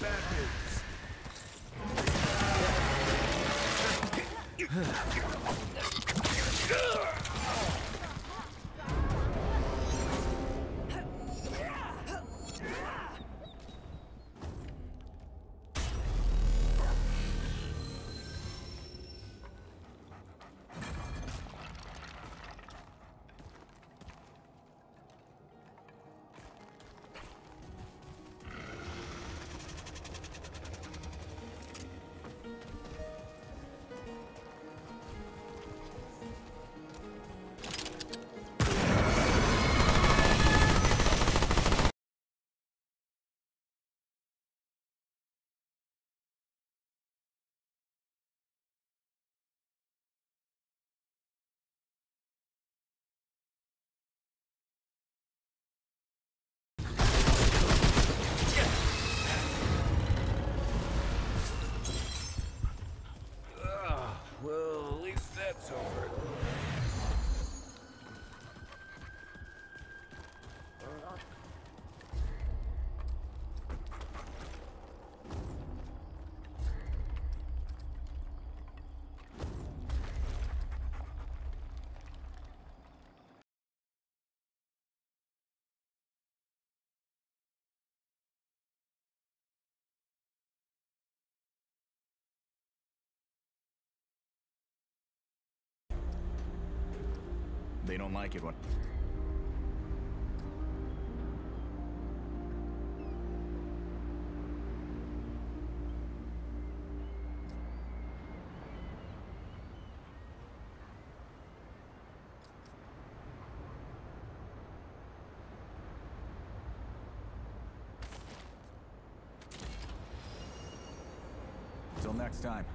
bad news. That's over. They don't like it when... Till next time.